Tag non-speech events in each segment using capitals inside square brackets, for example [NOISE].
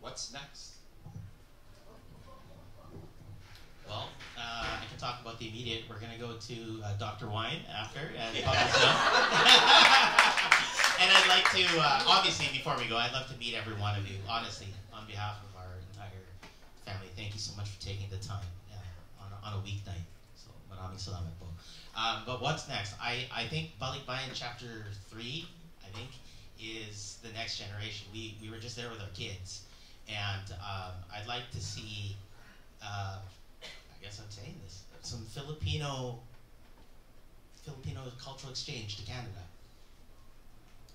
what's next? Well, uh, I can talk about the immediate. We're going to go to uh, Dr. Wine after and [LAUGHS] [LAUGHS] and I'd like to, uh, obviously, before we go, I'd love to meet every one of you. Honestly, on behalf of our entire family, thank you so much for taking the time uh, on, a, on a weeknight. So, maraming salamat po. Um, but what's next? I, I think Balikbayan chapter 3, I think, is the next generation. We, we were just there with our kids. And um, I'd like to see uh, I guess I'm saying this, some Filipino Filipino cultural exchange to Canada.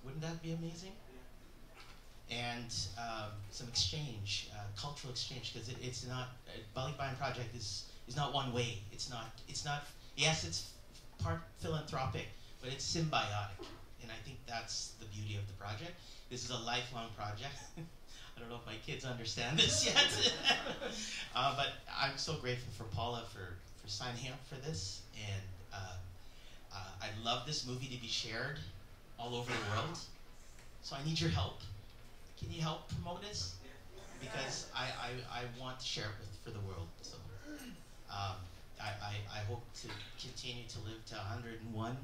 Wouldn't that be amazing? And um, some exchange, uh, cultural exchange, because it, it's not uh, Balikbayan project is is not one way. It's not. It's not. Yes, it's part philanthropic, but it's symbiotic, and I think that's the beauty of the project. This is a lifelong project. [LAUGHS] I don't know if my kids understand this [LAUGHS] yet. [LAUGHS] uh, but I'm so grateful for Paula for, for signing up for this. And uh, uh, I'd love this movie to be shared all over the world. So I need your help. Can you help promote this? Because I, I, I want to share it with, for the world. So um, I, I, I hope to continue to live to 101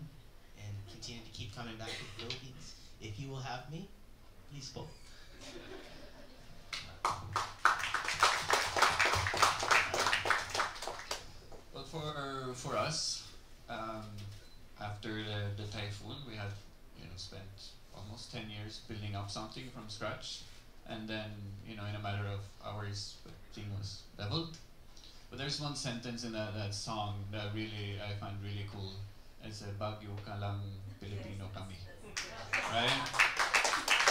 and continue to keep coming back to the Philippines. If you will have me, please vote. Well, for for us, um, after the, the typhoon, we had you know spent almost ten years building up something from scratch, and then you know in a matter of hours, the thing was leveled. But there's one sentence in that, that song that really I find really cool. It's a Bagyo Kalang Filipino kami, right?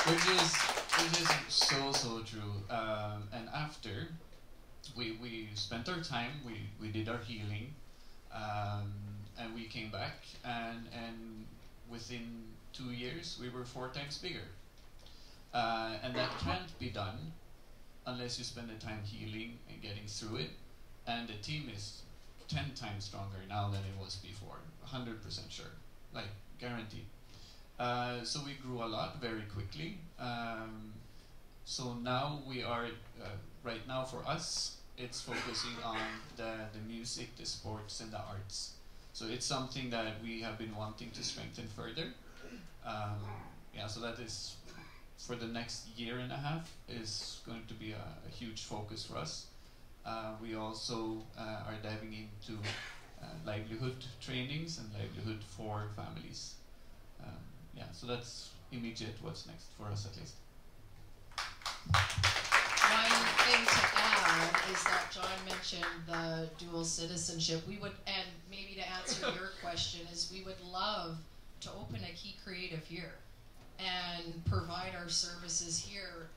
Which is which is so so true. Um, and after we we spent our time, we we did our healing, um, and we came back, and and within two years we were four times bigger. Uh, and that can't be done unless you spend the time healing and getting through it. And the team is ten times stronger now than it was before. Hundred percent sure, like guaranteed. Uh, so we grew a lot very quickly. Um, so now we are, uh, right now for us, it's focusing on the, the music, the sports, and the arts. So it's something that we have been wanting to strengthen further. Um, yeah, so that is for the next year and a half is going to be a, a huge focus for us. Uh, we also uh, are diving into uh, livelihood trainings and livelihood for families. Um, yeah, so that's immediate what's next for us at least. One thing to add is that Jon mentioned the dual citizenship. We would, and maybe to answer [LAUGHS] your question, is we would love to open a Qi Creative here and provide our services here.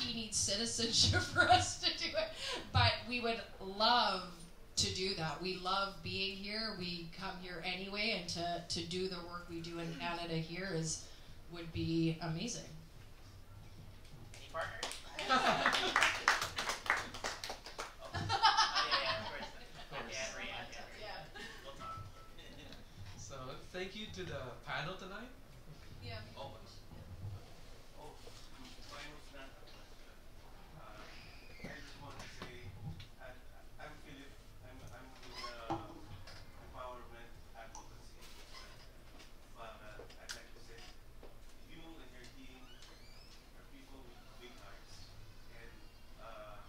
He needs citizenship [LAUGHS] for us to do it, but we would love to do that. We love being here. We come here anyway, and to, to do the work we do in Canada here is would be amazing. Any partners? [LAUGHS] [LAUGHS] Oh, so thank you to the panel tonight. Yeah. Oh, Oh, mine was not. Uh, I just want to say, I, I'm Philip. I'm I'm with uh, empowerment advocacy. But uh, I'd like to say, you and your team are people with big hearts, and uh,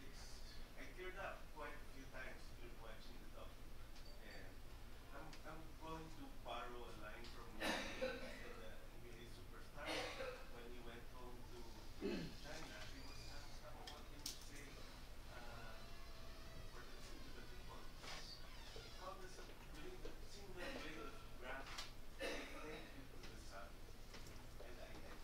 it's I teared up quite a few times during watching the doc. And I'm I'm going to borrow a line from uh, the NBA superstar when he went home to China. He was asked uh, what can you say uh, for the to the people. How does a blade, a single blade of grass say thank you to the sun? And I thank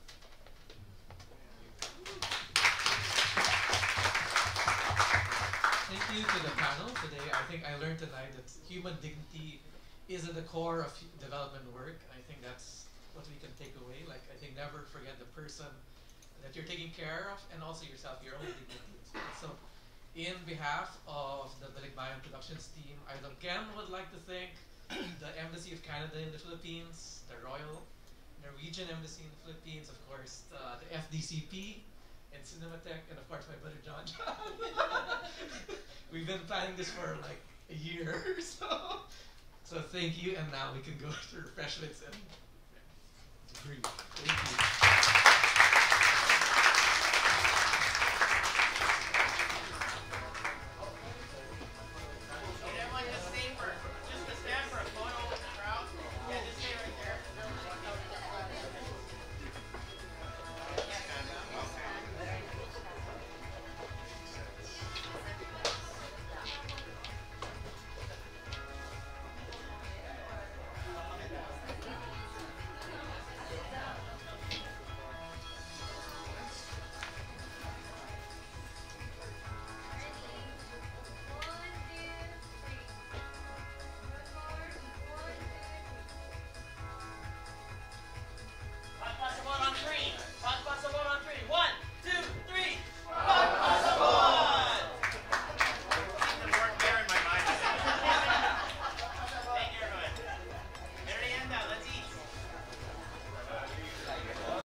Thank you to the panel today. I think I learned tonight that human dignity is at the core of development work. I think that's what we can take away. Like, I think never forget the person that you're taking care of and also yourself, your own dignity. So, in behalf of the Balikbayan Productions team, I again would like to thank the Embassy of Canada in the Philippines, the Royal Norwegian Embassy in the Philippines, of course, uh, the FDCP, and Cinematheque, and of course my brother Jon. [LAUGHS] We've been planning this for like a year, [LAUGHS] or so so thank you, and now we can go [LAUGHS] to refreshments and breathe. Thank you.